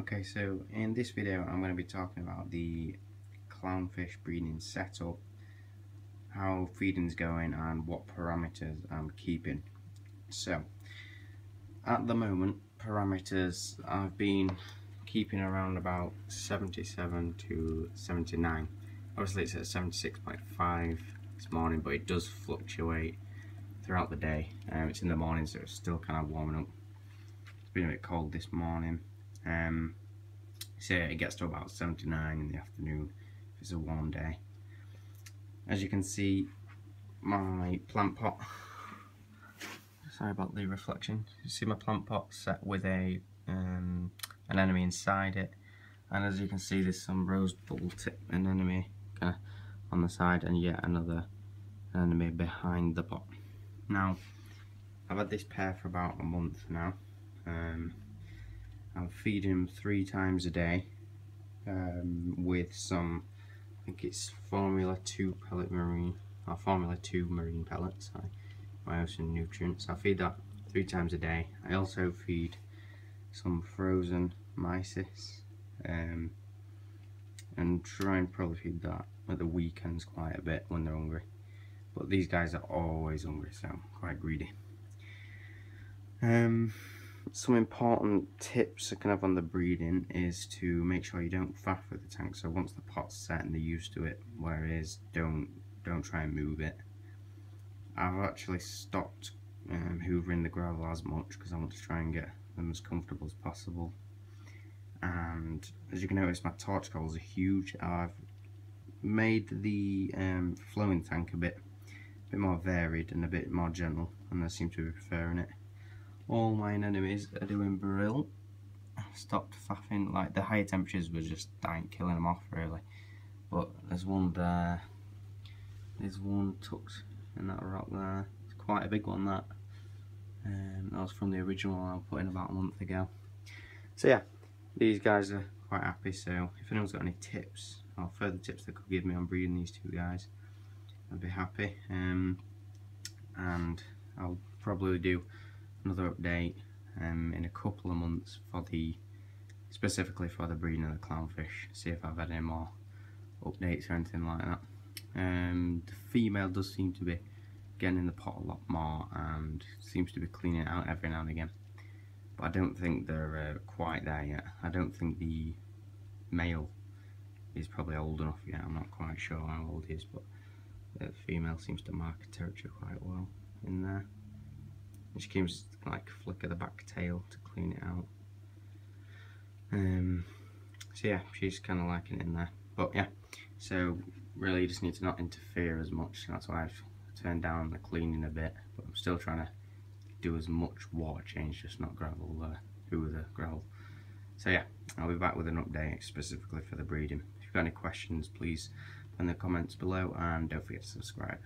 Okay, so in this video I'm going to be talking about the clownfish breeding setup, how feeding's going and what parameters I'm keeping. So, at the moment, parameters I've been keeping around about 77 to 79. Obviously it's at 76.5 this morning, but it does fluctuate throughout the day. Um, it's in the morning, so it's still kind of warming up. It's been a bit cold this morning. Um, so it gets to about 79 in the afternoon if it's a warm day. As you can see, my plant pot, sorry about the reflection, you see my plant pot set with a um, an anemone inside it and as you can see there's some rose bubble tip anemone kind of on the side and yet another anemone behind the pot. Now I've had this pair for about a month now. Um, I'm feeding them three times a day um, with some, I think it's Formula 2 pellet marine, or Formula 2 marine pellets, my Ocean Nutrition. I feed that three times a day. I also feed some frozen mysis um, and try and probably feed that at the weekends quite a bit when they're hungry. But these guys are always hungry, so quite greedy. Um, some important tips I can have on the breeding is to make sure you don't faff with the tank. So once the pot's set and they're used to it, where it is, don't don't try and move it. I've actually stopped um, hoovering the gravel as much because I want to try and get them as comfortable as possible. And as you can notice, my torch corals are huge. I've made the um, flowing tank a bit, a bit more varied and a bit more gentle, and I seem to be preferring it all my anemones are doing brill. Stopped faffing, like the higher temperatures were just dying, killing them off really. But there's one there, there's one tucked in that rock there. It's quite a big one that. Um, that was from the original I put in about a month ago. So yeah, these guys are quite happy. So if anyone's got any tips or further tips they could give me on breeding these two guys, I'd be happy. Um, and I'll probably do another update um, in a couple of months for the specifically for the breeding of the clownfish see if I've had any more updates or anything like that. Um, the female does seem to be getting in the pot a lot more and seems to be cleaning it out every now and again but I don't think they're uh, quite there yet. I don't think the male is probably old enough yet. I'm not quite sure how old he is but the female seems to mark territory quite well in there she keeps like flicker the back tail to clean it out. Um, so yeah, she's kind of liking it in there. But yeah, so really you just need to not interfere as much. That's why I've turned down the cleaning a bit. But I'm still trying to do as much water change, just not gravel, uh, who the gravel. So yeah, I'll be back with an update specifically for the breeding. If you've got any questions, please put in the comments below and don't forget to subscribe.